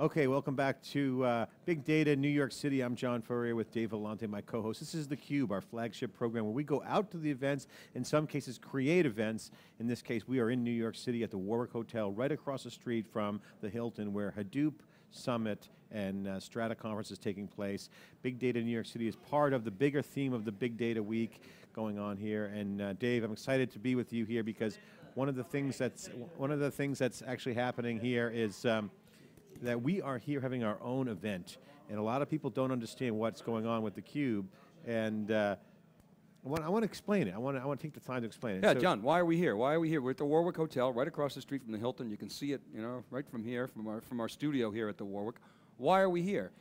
Okay, welcome back to uh, Big Data New York City. I'm John Furrier with Dave Vellante, my co-host. This is theCUBE, our flagship program where we go out to the events, in some cases create events. In this case, we are in New York City at the Warwick Hotel, right across the street from the Hilton, where Hadoop Summit and uh, Strata Conference is taking place. Big Data New York City is part of the bigger theme of the Big Data Week going on here. And uh, Dave, I'm excited to be with you here because one of the things that's, one of the things that's actually happening here is um, that we are here having our own event, and a lot of people don't understand what's going on with theCUBE, and uh, I want, I want to explain it. I want to, I want to take the time to explain it. Yeah, So- John, why are we here? Why are we here? We're at the Warwick Hotel, right across the street from the Hilton. You can see it, you know, right from here, from our, from our studio here at the Warwick. Why are we here?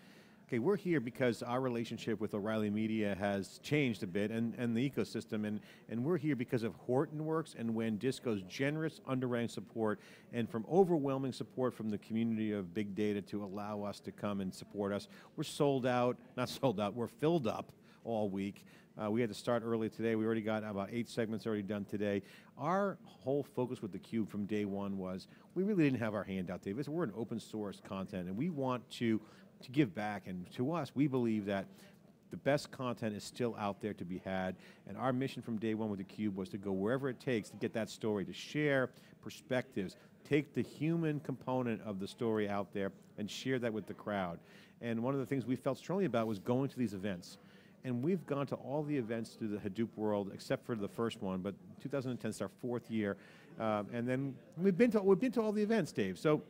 Okay, we're here because our relationship with O'Reilly Media has changed a bit and, and the ecosystem, and, and we're here because of Hortonworks and WANDisco's generous underwriting support and from overwhelming support from the community of big data to allow us to come and support us. We're sold out, not sold out, we're filled up all week. Uh, we had to start early today. We already got about eight segments already done today. Our whole focus with theCUBE from day one was we really didn't have our hand out, David. We're an open source content and we want to, to give back. And to us, we believe that the best content is still out there to be had, and our mission from day one with theCUBE was to go wherever it takes to get that story, to share perspectives, take the human component of the story out there and share that with the crowd. And one of the things we felt strongly about was going to these events. And we've gone to all the events through the Hadoop world, except for the first one, but 2010 is our fourth year. Um, and then we've been, to, we've been to all the events, Dave. So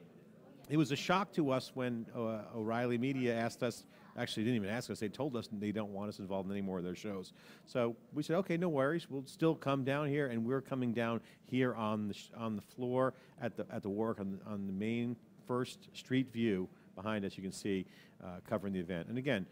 it was a shock to us when uh, O'Reilly Media asked us, actually didn't even ask us, they told us they don't want us involved in any more of their shows. So we said, okay, no worries, we'll still come down here, and we're coming down here on the, on the floor at the, at the work on, the- on the main first street view behind us, you can see, uh, covering the event. And again,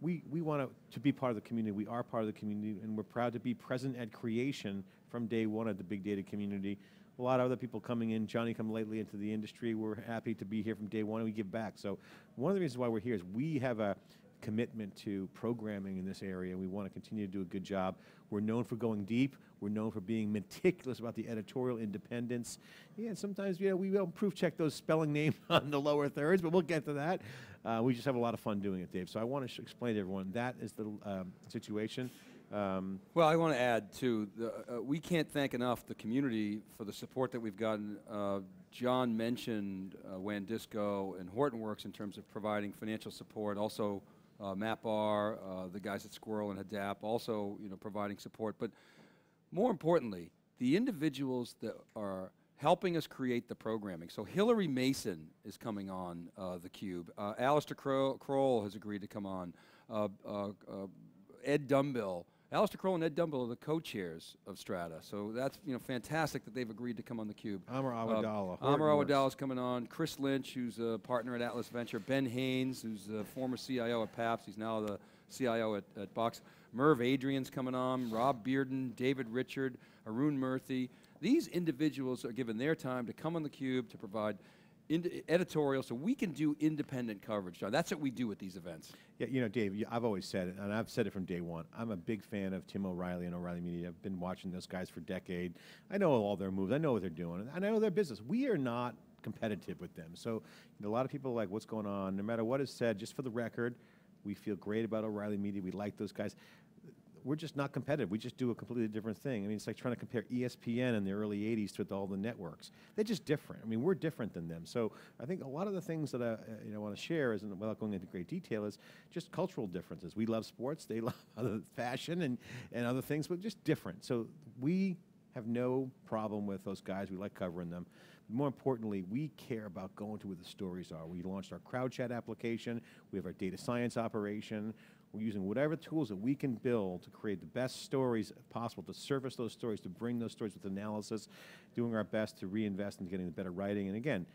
we, we want to be part of the community. We are part of the community, and we're proud to be present at creation from day one of the big data community. A lot of other people coming in, Johnny come lately into the industry. We're happy to be here from day one, and we give back. So one of the reasons why we're here is we have a commitment to programming in this area, we want to continue to do a good job. We're known for going deep. We're known for being meticulous about the editorial independence. Yeah, and sometimes you know, we don't proof check those spelling names on the lower thirds, but we'll get to that. Uh, we just have a lot of fun doing it, Dave. So I want to explain to everyone that is the um, situation. Um, Well, I want to add too, the, uh, we can't thank enough the community for the support that we've gotten. Uh, John mentioned uh, WANDisco and Hortonworks in terms of providing financial support. Also, uh, MapR, uh, the guys at Sqrrl and Hadapt, also you know providing support. But more importantly, the individuals that are helping us create the programming. So Hillary Mason is coming on uh, theCUBE. Uh, Alistair Croll has agreed to come on. Uh, uh, uh, Ed Dumbill. Alistair Croll and Ed Dumbill are the co-chairs of Strata. So that's you know fantastic that they've agreed to come on theCUBE. Amr Awadallah. Uh, Amar Hortonworks. Awadallah is coming on. Chris Lynch, who's a partner at Atlas Venture. Ben Haines, who's the former CIO at Pabst. He's now the CIO at, at Box. Merv Adrian's coming on. Rob Bearden, David Richard, Arun Murthy. These individuals are given their time to come on the Cube to provide ind- editorial so we can do independent coverage. John, that's what we do with these events. Yeah, you know, Dave, I've always said it, and I've said it from day one. I'm a big fan of Tim O'Reilly and O'Reilly Media. I've been watching those guys for a decade. I know all their moves. I know what they're doing. and I know their business. We are not competitive with them. So you know, a lot of people are like, what's going on? No matter what is said, just for the record, we feel great about O'Reilly Media. We like those guys. We're just not competitive. We just do a completely different thing. I mean, it's like trying to compare ESPN in the early 80s with all the networks. They're just different. I mean, we're different than them. So I think a lot of the things that I uh, you know, want to share is, without going into great detail, is just cultural differences. We love sports. They love other fashion and, and other things, but just different. So we have no problem with those guys. We like covering them. More importantly, we care about going to where the stories are. We launched our crowd chat application. We have our data science operation. We're using whatever tools that we can build to create the best stories possible, to surface those stories, to bring those stories with analysis, doing our best to reinvest into getting the better writing. And again,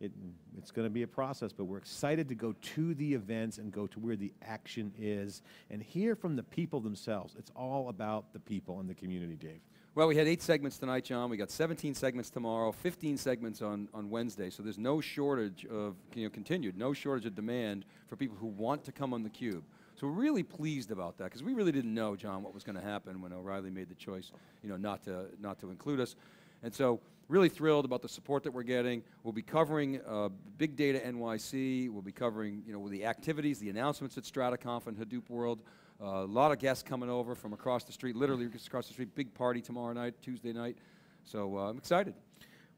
it, it's going to be a process, but we're excited to go to the events and go to where the action is and hear from the people themselves. It's all about the people and the community, Dave. Well, we had eight segments tonight, John. We got 17 segments tomorrow, 15 segments on, on Wednesday. So there's no shortage of, you know, continued, no shortage of demand for people who want to come on the cube. So we're really pleased about that because we really didn't know, John, what was going to happen when O'Reilly made the choice, you know, not to not to include us. And so really thrilled about the support that we're getting. We'll be covering uh, Big Data NYC. We'll be covering, you know, the activities, the announcements at StrataConf and Hadoop World. Uh, a lot of guests coming over from across the street, literally across the street. Big party tomorrow night, Tuesday night. So uh, I'm excited.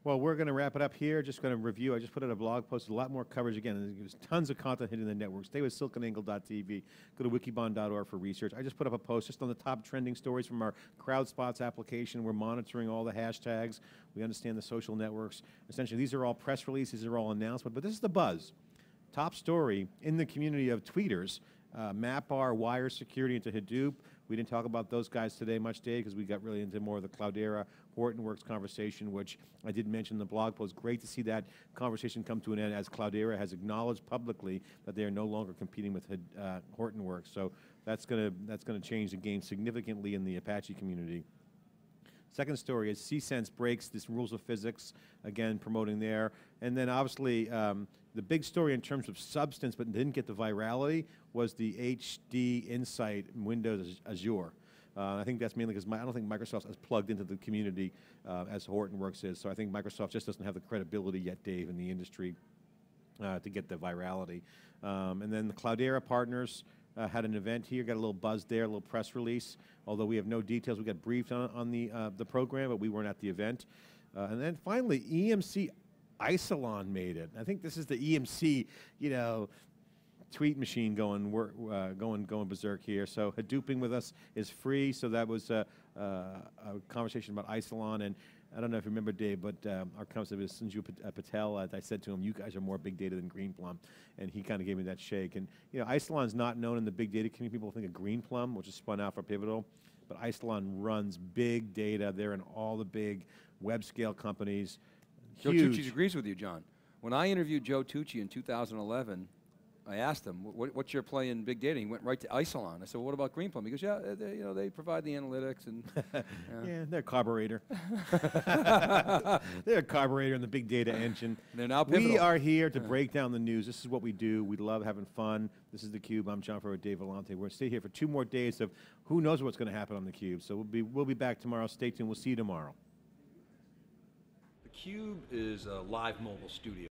Well, we're going to wrap it up here. Just going to review. I just put out a blog post, a lot more coverage again. There's tons of content hitting the network. Stay with siliconangle.tv. Go to wikibon.org for research. I just put up a post just on the top trending stories from our CrowdSpots application. We're monitoring all the hashtags. We understand the social networks. Essentially, these are all press releases. These are all announcements. But this is the buzz. Top story in the community of tweeters. Uh, MapR wire security into Hadoop. We didn't talk about those guys today much, Dave, because we got really into more of the Cloudera Hortonworks conversation, which I did mention in the blog post. Great to see that conversation come to an end as Cloudera has acknowledged publicly that they are no longer competing with uh, Hortonworks. So that's going to that's going to change the game significantly in the Apache community. Second story is Sisense breaks this rules of physics, again promoting there. And then obviously um, the big story in terms of substance but didn't get the virality was the HDInsight Windows Azure. Uh, I think that's mainly because I don't think Microsoft is plugged into the community uh, as Hortonworks is. So I think Microsoft just doesn't have the credibility yet, Dave, in the industry uh, to get the virality. Um, and then the Cloudera partners uh, had an event here, got a little buzz there, a little press release. Although we have no details, we got briefed on, on the, uh, the program, but we weren't at the event. Uh, and then finally, EMC Isilon made it. I think this is the EMC, you know, tweet machine going uh, going going berserk here. So Hadooping with us is free. So that was a, a, a conversation about Isilon, and I don't know if you remember Dave, but um, our concept is Sanju uh, Patel. I said to him, "You guys are more big data than Greenplum," and he kind of gave me that shake. And you know, Isilon's not known in the big data community. People think of Greenplum, which is spun out for Pivotal, but Isilon runs big data. They're in all the big web scale companies. Joe Tucci agrees with you, John. When I interviewed Joe Tucci in 2011, I asked him, what, "What's your play in big data?" He went right to Isilon. I said, well, "What about Greenplum?" He goes, "Yeah, they, you know, they provide the analytics and yeah, yeah they're a carburetor. they're a carburetor in the big data engine. They're now pivotal. We are here to break down the news. This is what we do. We love having fun. This is the Cube. I'm John Furrier Dave Vellante. We're going to stay here for two more days of who knows what's going to happen on the Cube. So we'll be we'll be back tomorrow. Stay tuned. We'll see you tomorrow. The Cube is a live mobile studio.